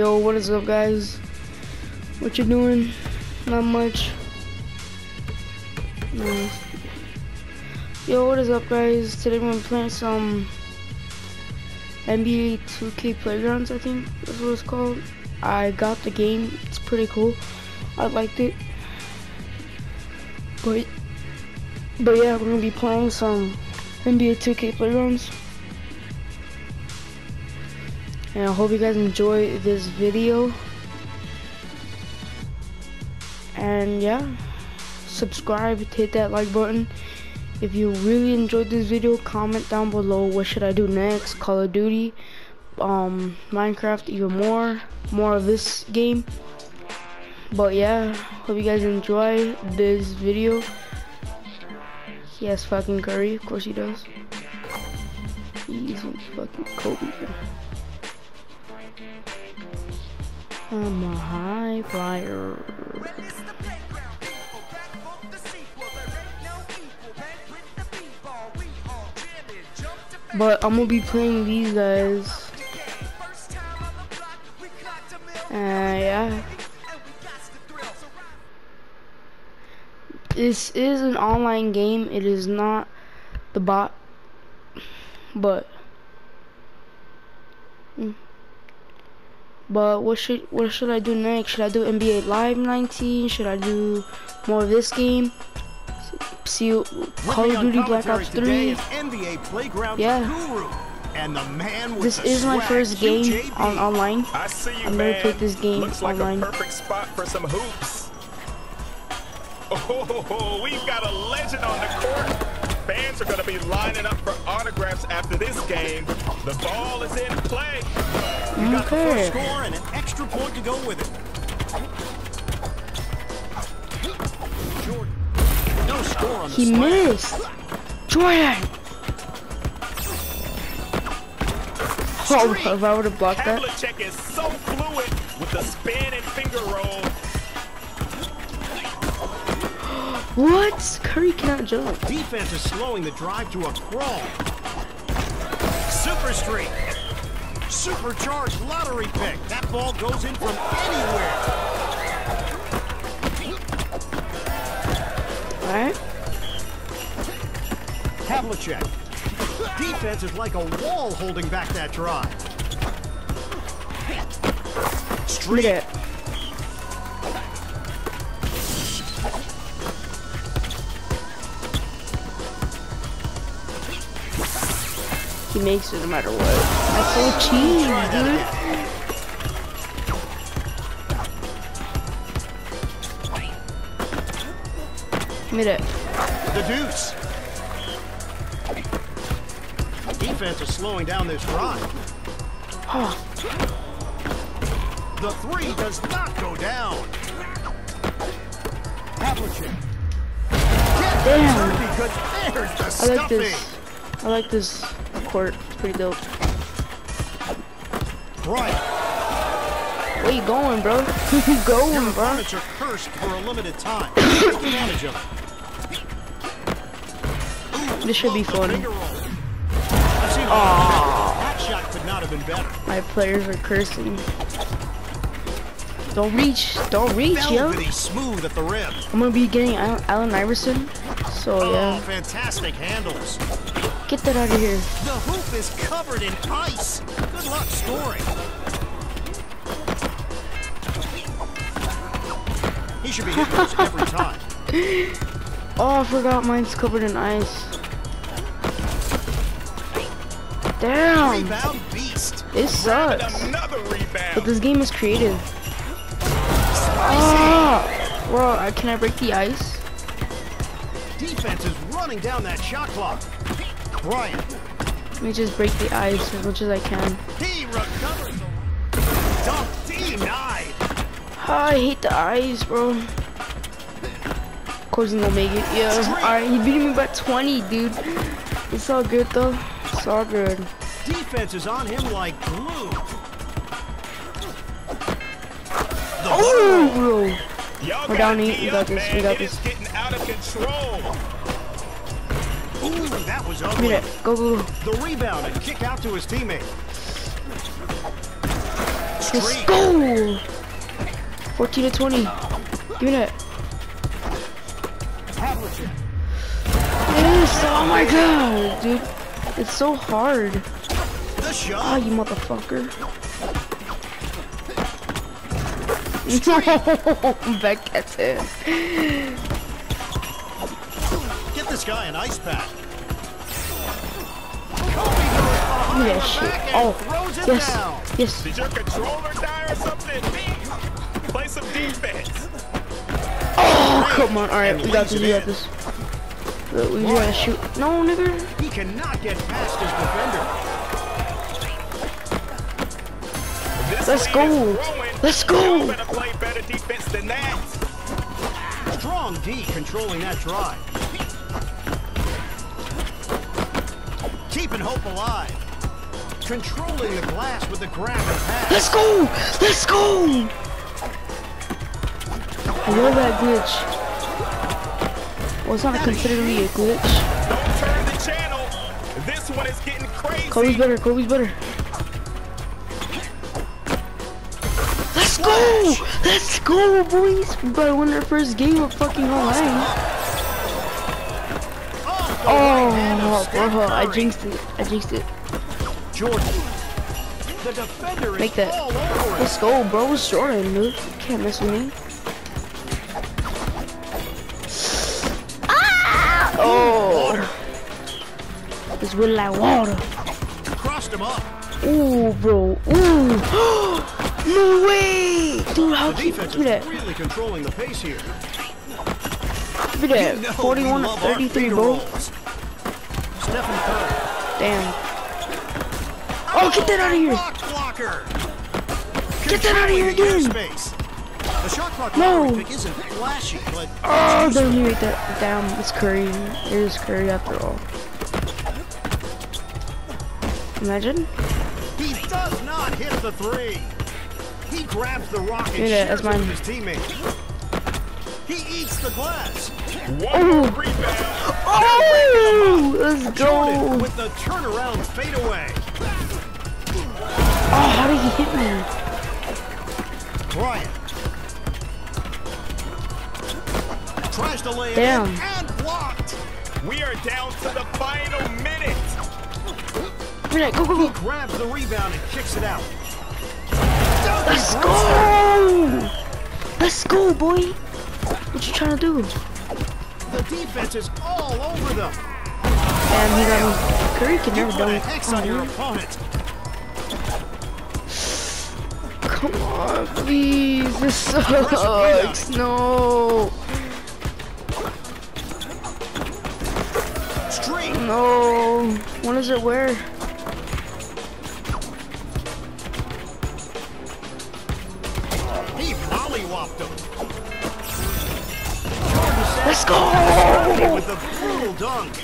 Yo, what is up, guys? What you doing? Not much. Nice. Yo, what is up, guys? Today we're playing some NBA 2K Playgrounds, I think that's what it's called. I got the game. It's pretty cool. I liked it. But, but yeah, we're gonna be playing some NBA 2K Playgrounds. And I hope you guys enjoy this video. And yeah, subscribe, hit that like button. If you really enjoyed this video, comment down below what should I do next. Call of Duty, um, Minecraft, even more, more of this game. But yeah, hope you guys enjoy this video. He has fucking Curry, of course he does. He's fucking Kobe. I'm a high flyer. But I'm gonna be playing these guys. Uh, yeah. This is an online game. It is not the bot. But. But what should what should I do next? Should I do NBA Live 19? Should I do more of this game? See Call of Duty Black Ops 3. yeah. And the man this is my first game on online. I see you, I've never played this game Looks online. like a perfect spot for some hoops. Oh, we've got a legend on the court. Fans are going to be lining up for autographs after this game. The ball is in play. You got the first score and an extra point to go with it. Jordan. No score on the He missed. Jordan. Oh, if I would have blocked that. Havlicek is so fluid with the spin and finger roll. What? Curry cannot jump. Defense is slowing the drive to a crawl. Super streak. Supercharged lottery pick. That ball goes in from anywhere. All right. Havlicek. Defense is like a wall holding back that drive. Street. Look He makes it no matter what. That's so cheese, dude. Give me that. The deuce. Defense is slowing down this drive. the three does not go down. Havlicek. Damn. I like this. I like this court. It's pretty dope. Right. Where you going, bro? Where you going, bro? Your cursed for a limited time. advantage of it. This should be fun. That shot could not have been better. My players are cursing. Don't reach. Don't reach, yo. smooth at the rim. I'm gonna be getting Allen Iverson. So oh, yeah. fantastic handles. Get that out of here. The hoop is covered in ice. Good luck scoring. He should be hitting those every time. oh, I forgot mine's covered in ice. Damn. Rebound beast. It sucks. But this game is creative. Oh, ah. bro, can I break the ice? Defense is running down that shot clock. Bryant. Let me just break the ice as much as I can. He recovers. Dunk denied. Oh, I hate the ice, bro. Of course he's gonna make it. Yeah. Alright, he beat me by 20, dude. It's all good though. It's all good. Defense is on him like glue. oh, bro. We're down eight. We got this. We got this. Getting out of control. Ooh, that was ugly. Get it. Go, go, go. The rebound and kick out to his teammate. Let's go! 14 to 20. Give me that. Yes! Oh my god, dude. It's so hard. Ah, shot. you motherfucker. Back at it. This guy an ice pack. Me shit. Oh, yes. Yes. Did your controller die or something? Play some defense. Oh, come on. Alright, And we got this. We got this. Look, We gotta shoot. No, nigga. He cannot get past his defender. Let's go. Let's go. better play better defense than that. Strong D controlling that drive. Keeping hope alive. Controlling the glass with the grab and pass. Let's go! Let's go! I love that glitch. Well, it's not considered really a glitch. Don't turn the channel. This one is getting crazy. Kobe's better. Kobe's better. Let's go! Let's go, boys! We better win our first game of fucking online. Oh, Steph bro, I jinxed it. I jinxed it. Jordan. The defender Make that. all over. Let's go, bro. It's Jordan, dude. You can't mess with me. Ah! Oh! It's really like water. Crossed him up. Ooh, bro. Ooh. no way! Dude, how The can you defense give me really controlling the pace here. Give me that. You know 41 we to 33, bro. rolls. Stephen Curry. Damn. Oh, get that out of here! Get that out of here again! The shot clock No. isn't flashy, but Oh, don't you that? Damn, it's Curry. It is Curry after all. Imagine. he does not hit the three. He grabs the rock and Yeah, that's mine. his teammate. He eats the glass. One rebound. Oh! Let's Jordan go! with the turnaround fadeaway. Oh, how did he hit me? Bryant. Tries to lay it Damn. in and blocked. We are down to the final minute. Give me. Go, go, He grabs the rebound and kicks it out. Let's go! Let's go, boy! What you trying to do? Defense is all over them. Damn, he got me. Curry can never dunk. hex on your mm-hmm. opponent. Come on, please. This sucks. No. No. When does it wear? He mollywopped him. With the brutal dunk.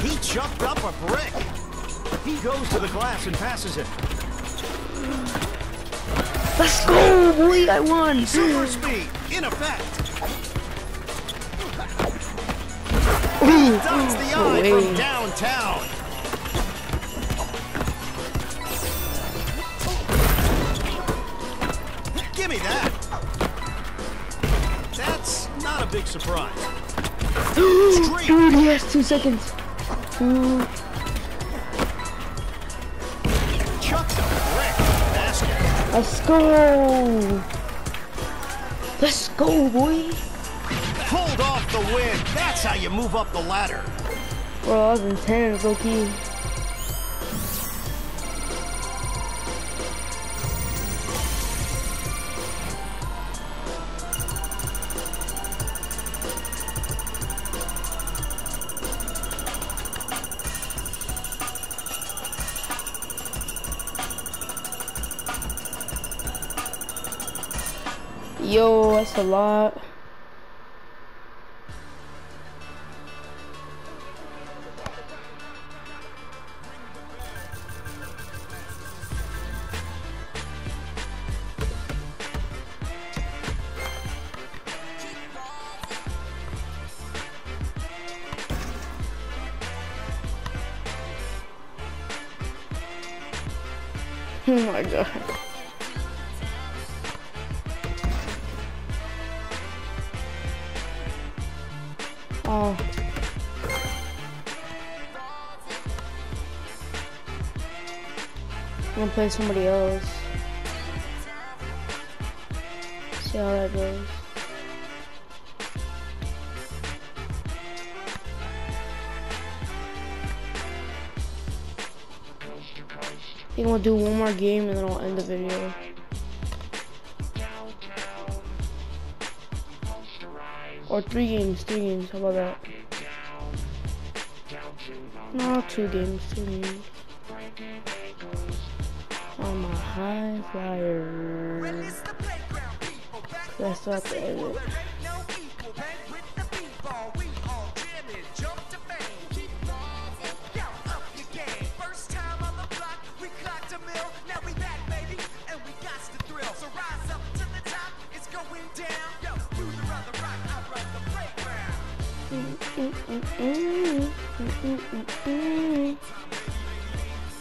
He chucked up a brick. He goes to the glass and passes it. Let's go, boy! I won. Super speed, in effect. Ooh, Ducks the big surprise. Dude, yes, two seconds. Two. Chucks a brick. Basket. Let's go. Let's go, boy. Pulled off the win. That's how you move up the ladder. Bro, I was intense, low key. costs a lot. Oh my god. Play somebody else. See how that goes. I think we'll do one more game and then I'll end the video. Or three games, three games, how about that? No, two games, two games. High flyer. That's not the edit.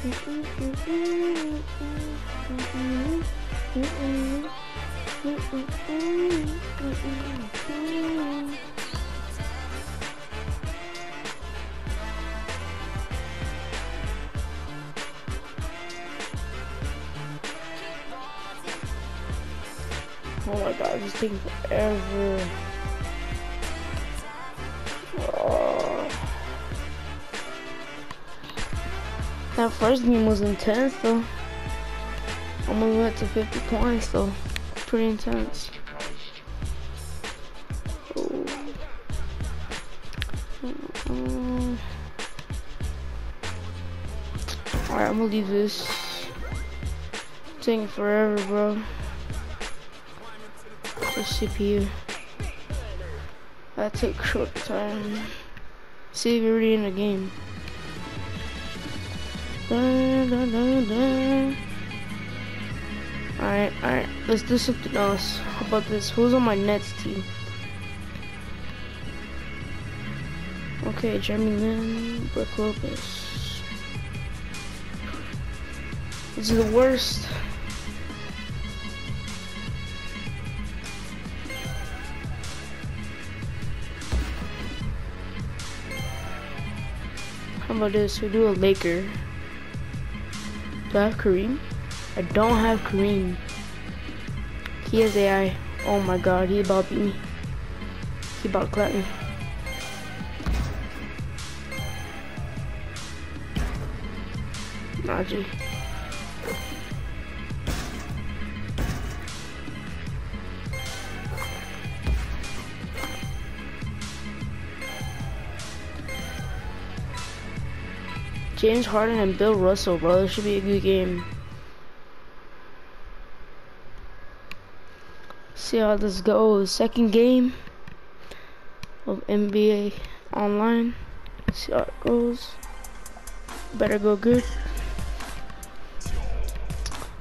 Oh my god, this taking forever. That first game was intense though. Almost went to 50 points though. Pretty intense. Alright, I'm gonna leave this. Taking forever, bro. The CPU. That took short time. See if you're already in the game. Alright, alright. Let's do something else. How about this? Who's on my Nets team? Okay, Jeremy Lin, Brook Lopez. This is the worst. How about this? We do a Laker. Do I have Kareem? I don't have Kareem. He has AI. Oh my god, he about beat me. He about clap me. Najee. James Harden and Bill Russell, bro. This should be a good game. See how this goes. Second game of NBA Online. See how it goes. Better go good.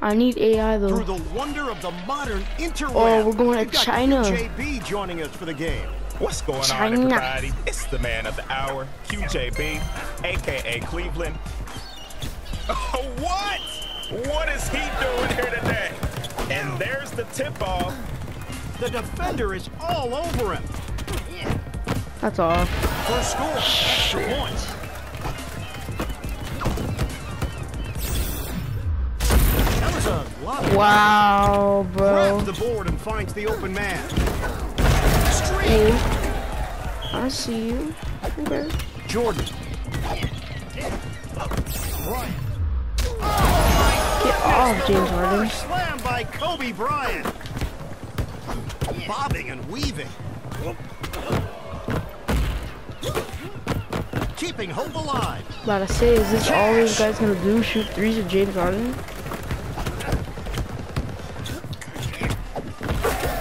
I need AI though. Through the wonder of the modern interweb. Oh, we're going to China. QJB joining us for the game. What's going China. on, everybody? It's the man of the hour, QJB, aka Cleveland. Oh, what? What is he doing here today? And there's the tip-off. The defender is all over him. That's all. First score, extra point. That was a lot of Wow, bro. grabs the board and finds the open man. I see you. Okay. Jordan. Get off, James Harden. Slam by Kobe Bryant. Bobbing and weaving. Keeping hope alive. About to say, is this all these guys gonna do? Shoot threes of James Harden?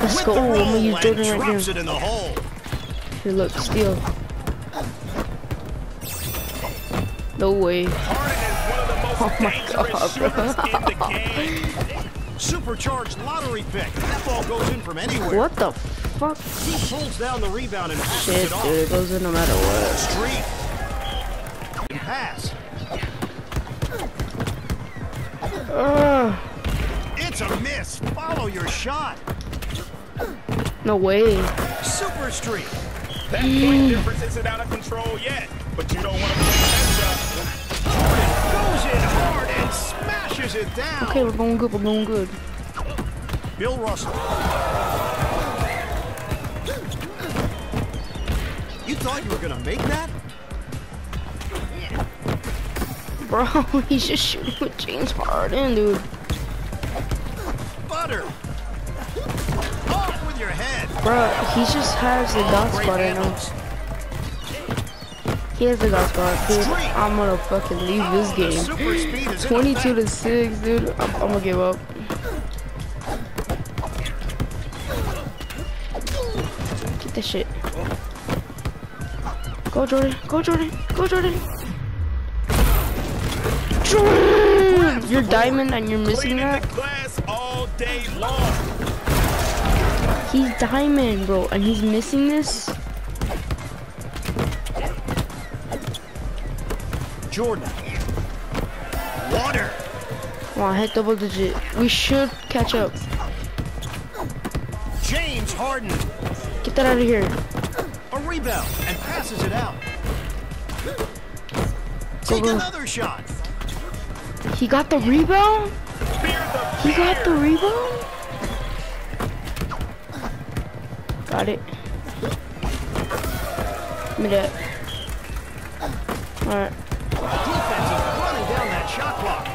Let's go. the I'm gonna use Jordan right here. it in the hole. Here, look, steal. No way. Harden is one of the most Oh my God, shooters in the game. Supercharged lottery pick. That ball goes in from anywhere. What the fuck? He pulls down the rebound and Shit, it dude, it goes in no matter what. Street. Pass. Ugh. It's a miss. Follow your shot. No way. Super streak. That point mm. difference isn't out of control yet, but you don't want to play catch up. Goes in hard and smashes it down. Okay, we're going good. We're going good. Bill Russell. You thought you were gonna make that? Bro, he's just shooting with James Harden, dude. Bro, he just has the dot spot right now. He has the dot spot, dude. I'm gonna fucking leave this game. super speed is in 22 to 6, dude. I'm, I'm gonna give up. Get this shit. Go, Jordan. Go, Jordan. Go, Jordan. Jordan! You're diamond and you're missing that? He's diamond, bro, and he's missing this? Jordan. Water. On, hit double digit. We should catch up. James Harden. Get that out of here. A rebound and passes it out. Take another shot. He got the rebound? The He got the rebound? Got it. Give me that. Alright. Defense is running down that shot clock.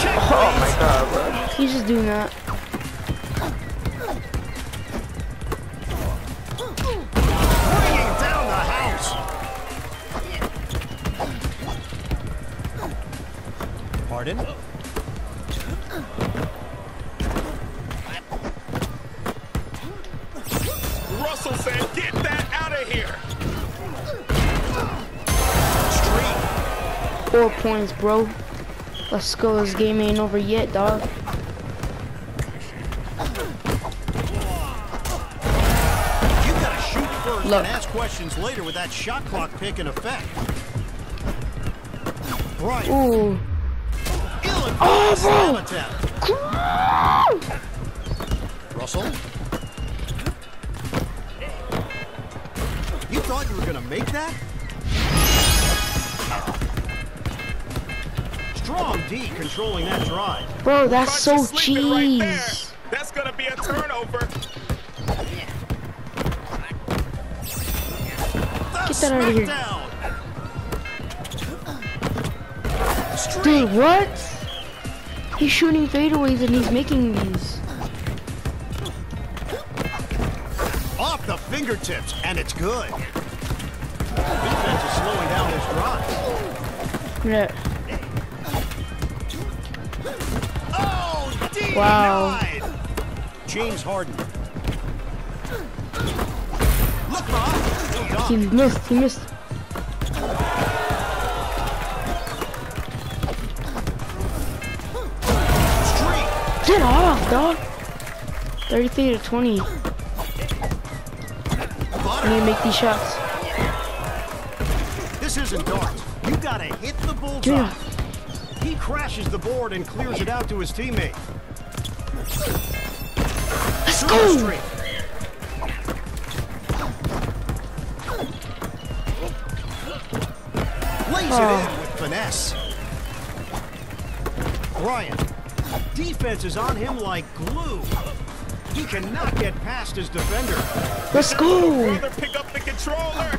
Check, Oh my god, bro. He's just doing that. bringing down the house. Harden. Four points, bro. Let's go. This game ain't over yet, dog. You gotta shoot first Look. and ask questions later with that shot clock pick in effect. Right. Ooh. Oh, bro. Russell. You thought you were gonna make that? Strong D controlling that drive. Bro, that's so you sleeping right cheese. That's gonna be a turnover. Get that out of here. Dude, what? He's shooting fadeaways and he's making these. Off the fingertips, and it's good. Defense is slowing down his drive. Yeah. Wow. James Harden. Look behind. He missed. He missed. Get off, dog. 33 to 20. I Butter. need to make these shots. This isn't darts. You gotta hit the bullseye. Yeah. He crashes the board and clears it out to his teammate. Let's Super go. streak. Lays Oh. it in with finesse. Bryant. Defense is on him like glue. He cannot get past his defender. Let's go. Pick up the controller.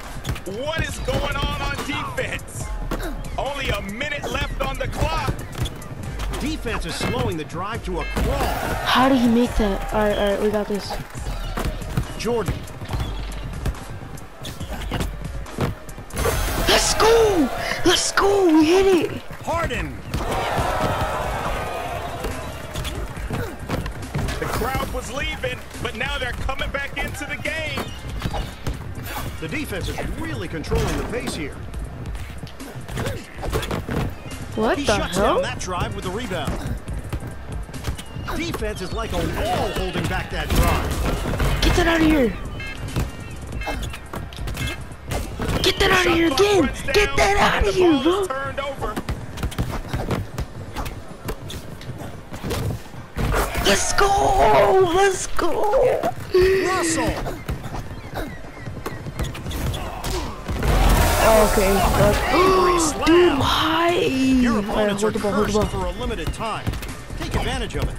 What is going on on defense? Only a minute left on the clock. Defense is slowing the drive to a crawl. How did he make that? All right, all right, we got this. Jordan. Let's go. Let's go. We hit it. Harden. The crowd was leaving, but now they're coming back into the game. The defense is really controlling the pace here. What he the shuts hell? down that drive with a rebound. Defense is like a wall holding back that drive. Get that out of here! Get that out of here again! Get that out of here, bro! Let's go! Let's go! Russell! Okay. That's Slam! why? Your Alright, opponents hold are the ball, hold the cursed ball. for a limited time. Take advantage of it.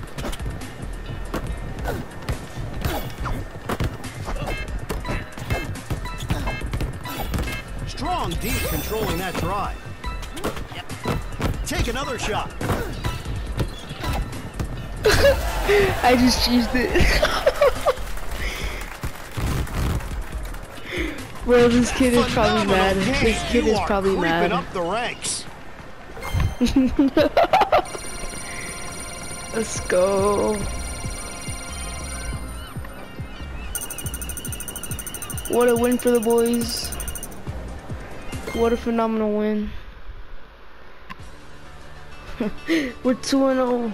Strong D controlling that drive. Take another shot. I just cheesed it. Bro, this kid is probably mad. This kid is probably mad. up the ranks. Let's go. What a win for the boys. What a phenomenal win. We're 2 0.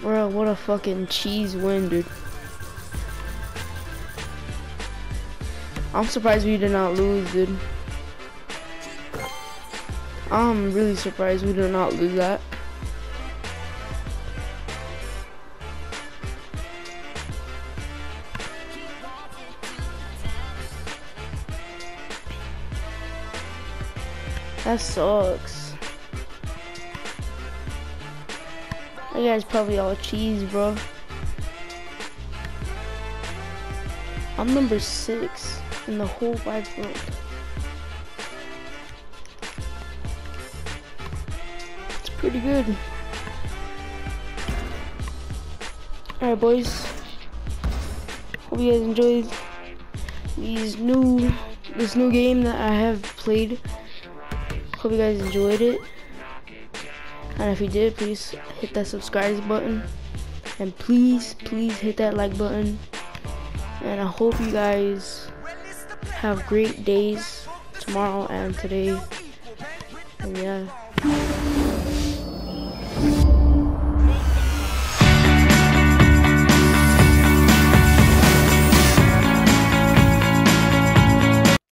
Bro, what a fucking cheese win, dude. I'm surprised we did not lose, dude. I'm really surprised we did not lose that. That sucks. That guy's probably all cheese, bro. I'm number six in the whole wide world. It's pretty good. Alright, boys. Hope you guys enjoyed these new this new game that I have played. Hope you guys enjoyed it. And if you did, please hit that subscribe button. And please, please hit that like button. And I hope you guys have great days tomorrow and today. And yeah.